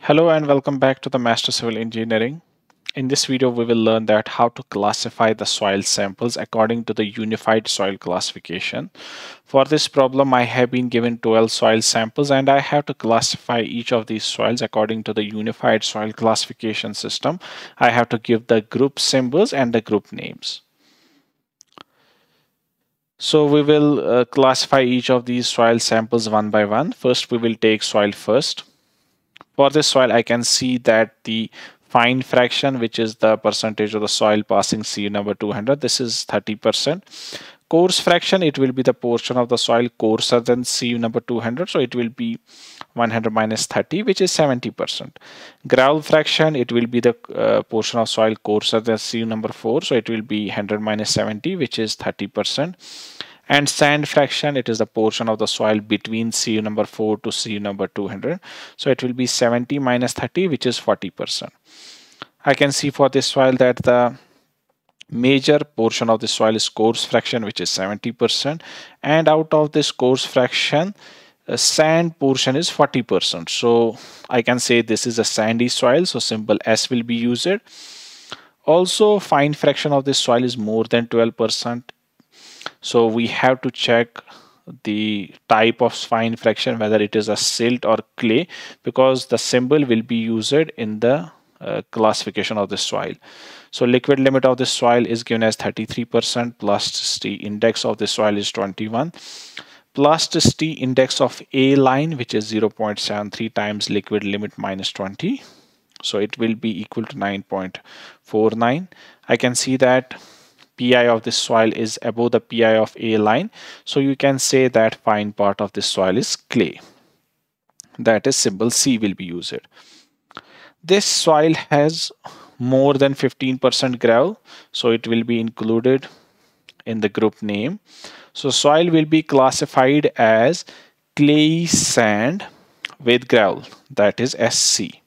Hello and welcome back to the Master Civil Engineering. In this video, we will learn that how to classify the soil samples according to the Unified Soil Classification. For this problem, I have been given 12 soil samples and I have to classify each of these soils according to the Unified Soil Classification System. I have to give the group symbols and the group names. So we will uh, classify each of these soil samples one by one. First, we will take soil first. For this soil, I can see that the fine fraction, which is the percentage of the soil passing sieve number 200, this is 30%. Coarse fraction, it will be the portion of the soil coarser than sieve number 200, so it will be 100 minus 30, which is 70%. Gravel fraction, it will be the uh, portion of soil coarser than sieve number 4, so it will be 100 minus 70, which is 30% and sand fraction it is the portion of the soil between sieve number 4 to sieve number 200 so it will be 70 minus 30 which is 40 percent. I can see for this soil that the major portion of the soil is coarse fraction which is 70 percent. And out of this coarse fraction uh, sand portion is 40 percent. So I can say this is a sandy soil so symbol S will be used. Also fine fraction of this soil is more than 12 percent so we have to check the type of fine fraction whether it is a silt or clay because the symbol will be used in the uh, classification of the soil. So liquid limit of the soil is given as 33% plasticity index of the soil is 21 plasticity index of A line which is 0.73 times liquid limit minus 20 so it will be equal to 9.49 I can see that pi of this soil is above the pi of a line. So you can say that fine part of this soil is clay. That is symbol c will be used. This soil has more than 15% gravel so it will be included in the group name. So soil will be classified as clay sand with gravel that is SC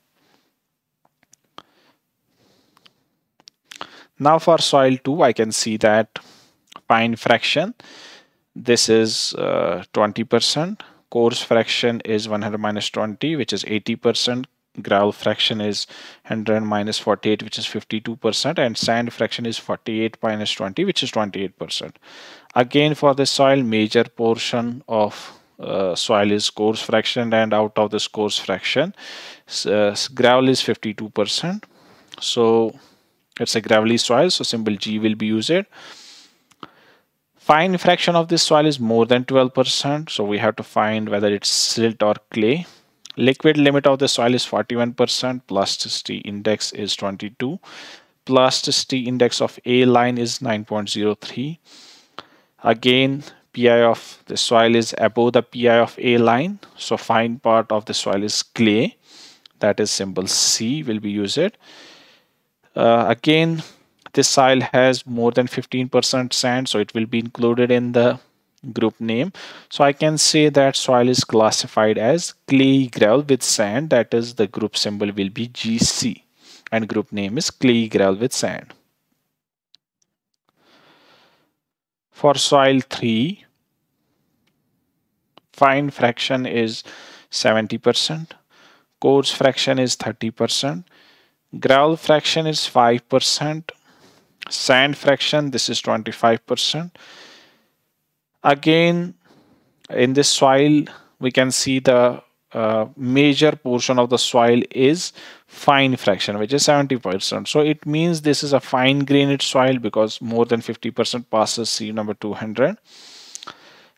Now for soil 2, I can see that fine fraction, this is 20%. Uh, coarse fraction is 100 minus 20, which is 80%. Gravel fraction is 100 minus 48, which is 52%. And sand fraction is 48 minus 20, which is 28%. Again, for the soil, major portion of uh, soil is coarse fraction and out of this coarse fraction, uh, gravel is 52%. So it's a gravelly soil, so symbol G will be used. Fine fraction of this soil is more than 12%, so we have to find whether it's silt or clay. Liquid limit of the soil is 41%, plasticity index is 22. Plasticity index of A line is 9.03. Again, PI of the soil is above the PI of A line, so fine part of the soil is clay. That is symbol C will be used. Uh, again, this soil has more than 15% sand, so it will be included in the group name. So I can say that soil is classified as clay gravel with sand. That is the group symbol will be GC and group name is clay gravel with sand. For soil 3, fine fraction is 70%, coarse fraction is 30%, gravel fraction is 5% sand fraction this is 25% again in this soil we can see the uh, major portion of the soil is fine fraction which is 70% so it means this is a fine grained soil because more than 50% passes sieve number 200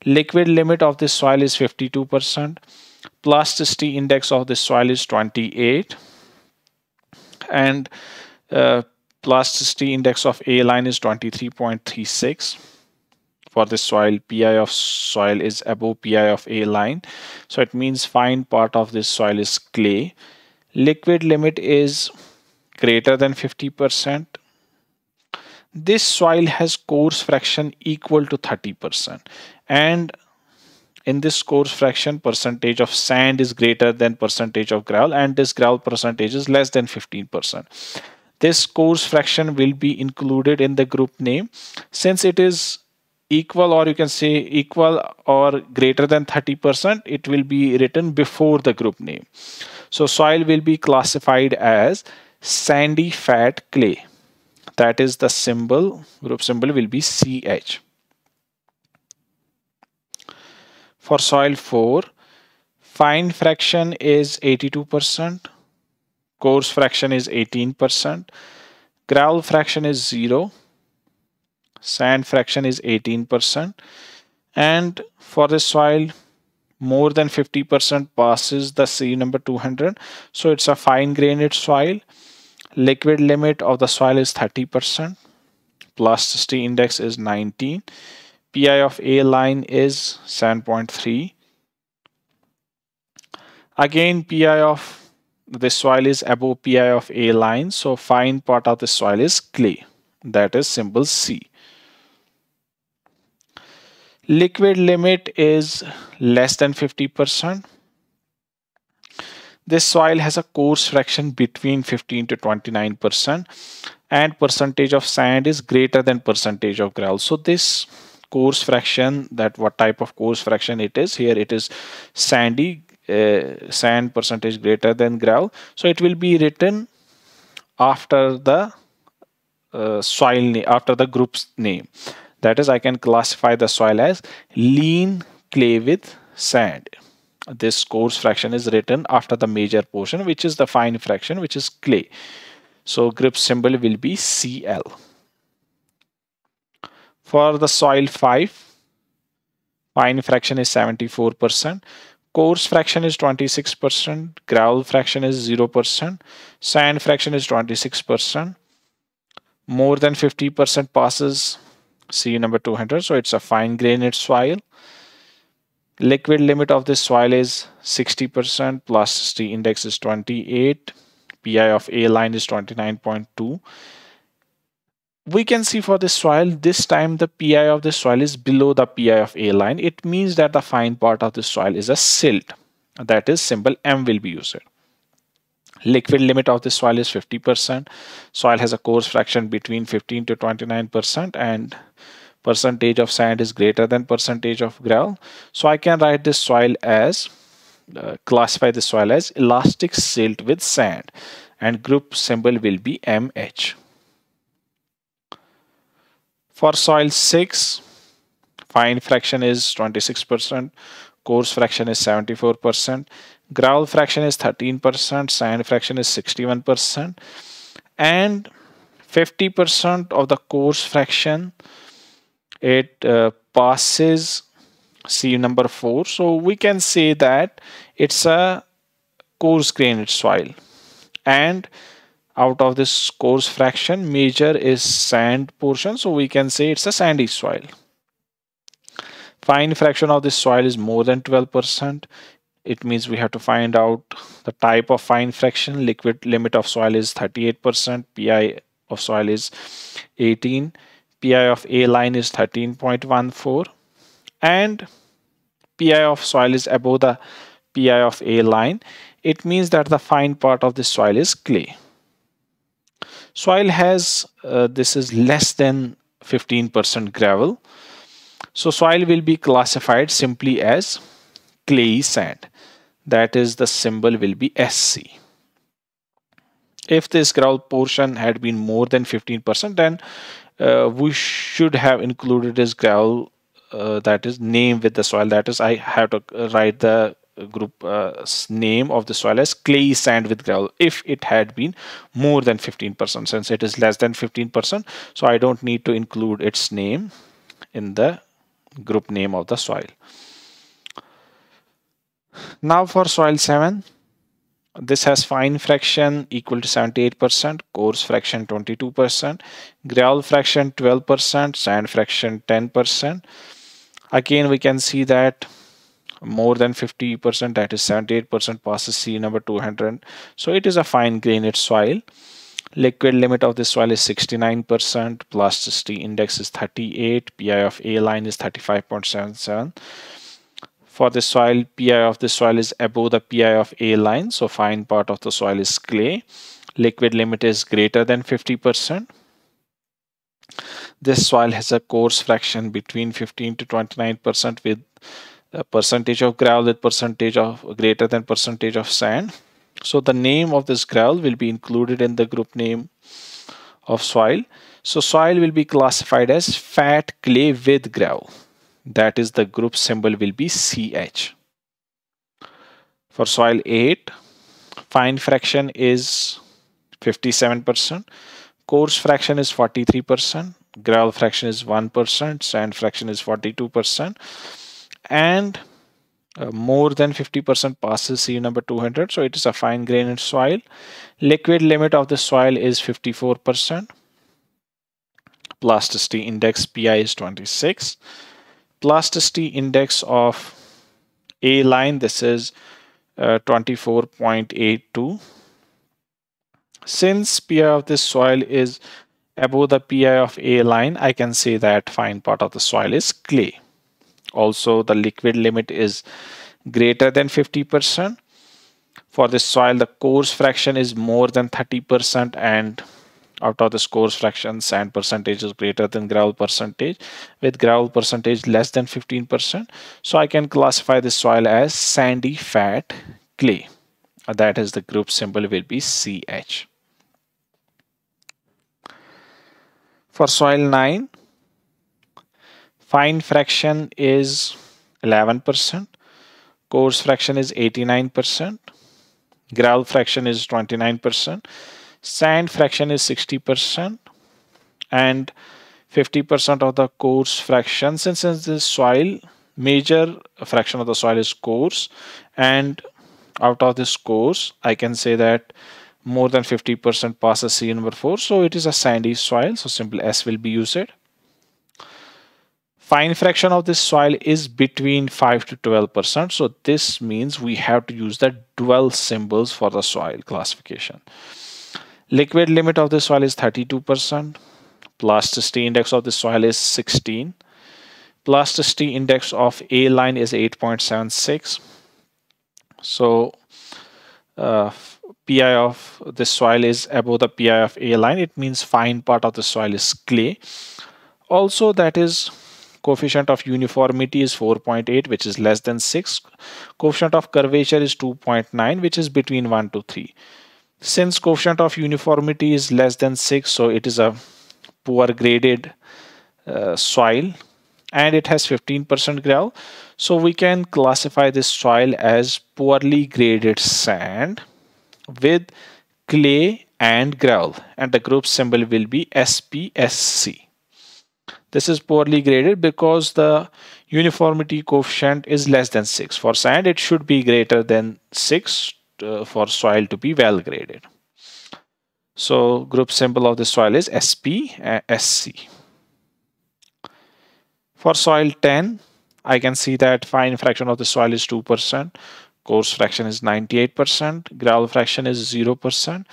liquid limit of this soil is 52% plasticity index of this soil is 28 and uh, plasticity index of A line is 23.36 for this soil pi of soil is above pi of a line. So it means fine part of this soil is clay. Liquid limit is greater than 50 percent. This soil has coarse fraction equal to 30 percent. And in this coarse fraction percentage of sand is greater than percentage of gravel and this gravel percentage is less than 15%. This coarse fraction will be included in the group name since it is equal or you can say equal or greater than 30% it will be written before the group name. So soil will be classified as sandy fat clay. That is the symbol, group symbol will be CH. For soil 4, fine fraction is 82%, coarse fraction is 18%, gravel fraction is 0, sand fraction is 18%, and for the soil more than 50% passes the sieve number 200 so it's a fine grained soil. Liquid limit of the soil is 30% plasticity index is 19 pi of a line is 7.3 again pi of the soil is above pi of a line so fine part of the soil is clay that is symbol c liquid limit is less than 50%. This soil has a coarse fraction between 15 to 29% and percentage of sand is greater than percentage of gravel. So this coarse fraction that what type of coarse fraction it is here it is sandy uh, sand percentage greater than gravel so it will be written after the uh, soil after the group's name that is, I can classify the soil as lean clay with sand. This coarse fraction is written after the major portion, which is the fine fraction, which is clay. So grip symbol will be Cl. For the soil 5, fine fraction is 74%, coarse fraction is 26%, gravel fraction is 0%, sand fraction is 26%, more than 50% passes sieve number 200. So it's a fine grained soil. Liquid limit of this soil is 60%, plus plasticity index is 28, PI of A line is 29.2. We can see for this soil, this time the PI of the soil is below the PI of A line. It means that the fine part of the soil is a silt. That is symbol M will be used. Liquid limit of the soil is 50%. Soil has a coarse fraction between 15 to 29% and percentage of sand is greater than percentage of gravel. So I can write this soil as, uh, classify the soil as elastic silt with sand and group symbol will be MH. For soil 6, fine fraction is 26%, coarse fraction is 74%, gravel fraction is 13%, sand fraction is 61%, and 50% of the coarse fraction it uh, passes sieve number 4. So we can say that it's a coarse grained soil. And out of this coarse fraction, major is sand portion. So we can say it's a sandy soil. Fine fraction of this soil is more than 12%. It means we have to find out the type of fine fraction. Liquid limit of soil is 38%. PI of soil is 18 pi of a line is 13.14 and pi of soil is above the pi of a line it means that the fine part of the soil is clay soil has uh, this is less than 15% gravel. So soil will be classified simply as clay sand. That is the symbol will be sc if this gravel portion had been more than 15% then uh, we should have included this gravel uh, that is name with the soil. That is I have to write the group uh, name of the soil as clay sand with gravel if it had been more than 15% since it is less than 15% so I don't need to include its name in the group name of the soil. Now for soil 7 this has fine fraction equal to 78%, coarse fraction 22%, gravel fraction 12%, sand fraction 10%. Again, we can see that more than 50%, that is 78% passes sieve number 200. So it is a fine grained soil. Liquid limit of this soil is 69%, plasticity index is 38, PI of A line is 35.77 for the soil pi of the soil is above the pi of a line so fine part of the soil is clay liquid limit is greater than 50% this soil has a coarse fraction between 15 to 29% with a percentage of gravel with percentage of greater than percentage of sand So the name of this gravel will be included in the group name of soil. So soil will be classified as fat clay with gravel. That is the group symbol will be CH. For soil 8, fine fraction is 57%, coarse fraction is 43%, gravel fraction is 1%, sand fraction is 42%, and uh, more than 50% passes sieve number 200. So it is a fine grained soil. Liquid limit of the soil is 54%. Plasticity index PI is 26. Plasticity index of A line, this is uh, 24.82. Since PI of this soil is above the PI of A line, I can say that fine part of the soil is clay. Also, the liquid limit is greater than 50%. For this soil, the coarse fraction is more than 30% and out of this coarse fraction, sand percentage is greater than gravel percentage with gravel percentage less than 15%. So I can classify this soil as sandy fat clay. Uh, that is the group symbol will be CH. For soil 9, Fine fraction is 11%. Coarse fraction is 89%. Gravel fraction is 29%. Sand fraction is 60%. And 50% of the coarse fraction, since this soil, major fraction of the soil is coarse. And out of this coarse, I can say that more than 50% passes sieve number 4. So it is a sandy soil. So simple S will be used fine fraction of this soil is between 5 to 12 percent. So this means we have to use the dual symbols for the soil classification. Liquid limit of the soil is 32 percent. Plasticity index of the soil is 16 plasticity index of a line is 8.76 so uh, pi of the soil is above the pi of a line. It means fine part of the soil is clay. Also that is coefficient of uniformity is 4.8 which is less than 6 coefficient of curvature is 2.9 which is between 1 to 3 since coefficient of uniformity is less than 6 so it is a poor graded uh, soil and it has 15% gravel. So we can classify this soil as poorly graded sand with clay and gravel and the group symbol will be SPSC this is poorly graded because the uniformity coefficient is less than 6. For sand, it should be greater than 6 uh, for soil to be well graded. So group symbol of the soil is SP uh, SC. For soil 10, I can see that fine fraction of the soil is 2%, coarse fraction is 98%, gravel fraction is 0%,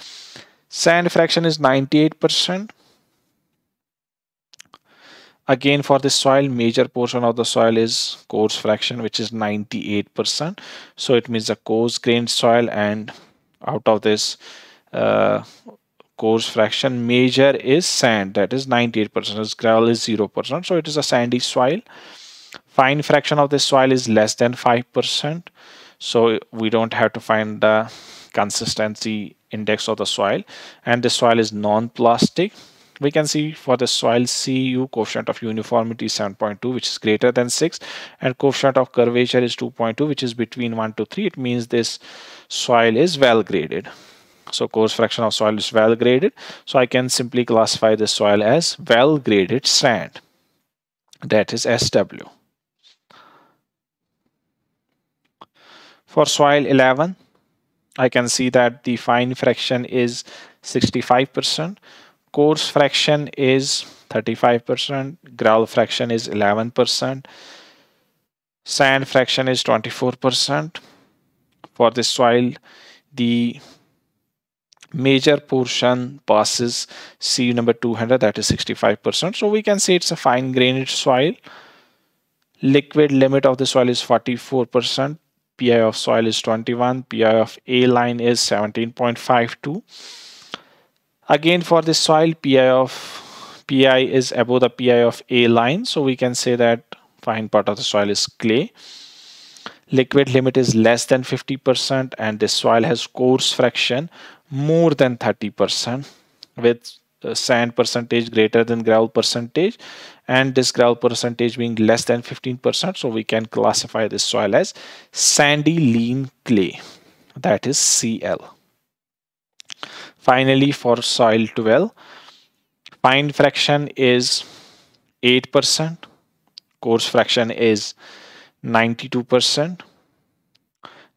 sand fraction is 98%, Again, for this soil, major portion of the soil is coarse fraction, which is 98%. So it means a coarse grained soil and out of this uh, coarse fraction, major is sand, that is 98%, as gravel is 0%. So it is a sandy soil. Fine fraction of this soil is less than 5%. So we don't have to find the consistency index of the soil. And the soil is non-plastic we can see for the soil CU coefficient of uniformity is 7.2 which is greater than 6 and coefficient of curvature is 2.2 which is between 1 to 3 it means this soil is well graded. So coarse fraction of soil is well graded. So I can simply classify this soil as well graded sand. That is SW for soil 11 I can see that the fine fraction is 65 percent coarse fraction is 35%, gravel fraction is 11%, sand fraction is 24%. For this soil, the major portion passes sieve number 200, that is 65%. So we can say it's a fine grained soil. Liquid limit of the soil is 44%. PI of soil is 21. PI of A line is 17.52 Again, for this soil, PI of PI is above the PI of A line. So we can say that fine part of the soil is clay. liquid limit is less than 50% and this soil has coarse fraction more than 30% with sand percentage greater than gravel percentage and this gravel percentage being less than 15% so we can classify this soil as sandy lean clay that is CL. Finally for soil 12 fine fraction is 8% coarse fraction is 92%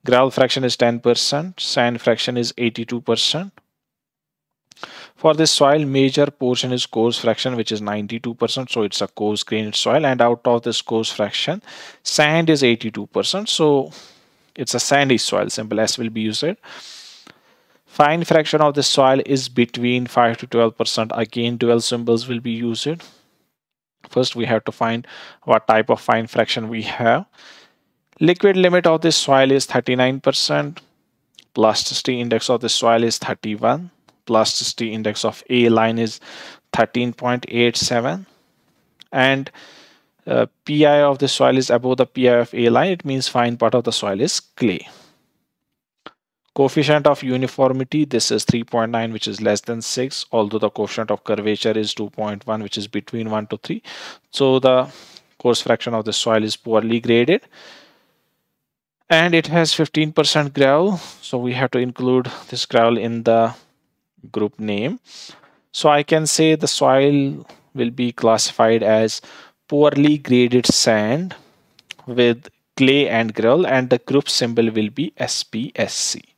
gravel fraction is 10% sand fraction is 82% for this soil, major portion is coarse fraction, which is 92%. So it's a coarse grained soil. And out of this coarse fraction, sand is 82%. So it's a sandy soil. Simple S will be used. Fine fraction of the soil is between 5 to 12%. Again, dual symbols will be used. First, we have to find what type of fine fraction we have. Liquid limit of this soil is 39%. Plasticity index of the soil is 31 plasticity index of A line is 13.87 and uh, PI of the soil is above the PI of A line, it means fine part of the soil is clay. Coefficient of uniformity, this is 3.9, which is less than 6, although the coefficient of curvature is 2.1, which is between 1 to 3. So the coarse fraction of the soil is poorly graded. And it has 15% gravel, so we have to include this gravel in the group name. So I can say the soil will be classified as poorly graded sand with clay and gravel and the group symbol will be SPSC.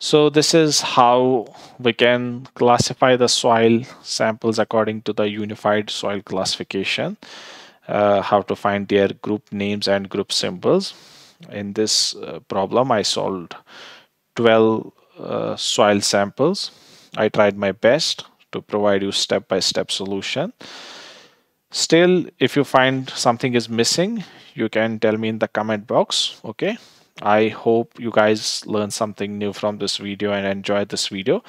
So this is how we can classify the soil samples according to the unified soil classification. Uh, how to find their group names and group symbols. In this uh, problem, I solved 12 uh, soil samples. I tried my best to provide you step-by-step -step solution. Still, if you find something is missing, you can tell me in the comment box, okay? I hope you guys learned something new from this video and enjoyed this video.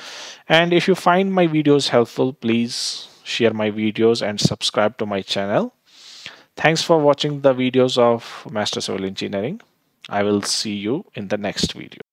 And if you find my videos helpful, please share my videos and subscribe to my channel. Thanks for watching the videos of Master Civil Engineering. I will see you in the next video.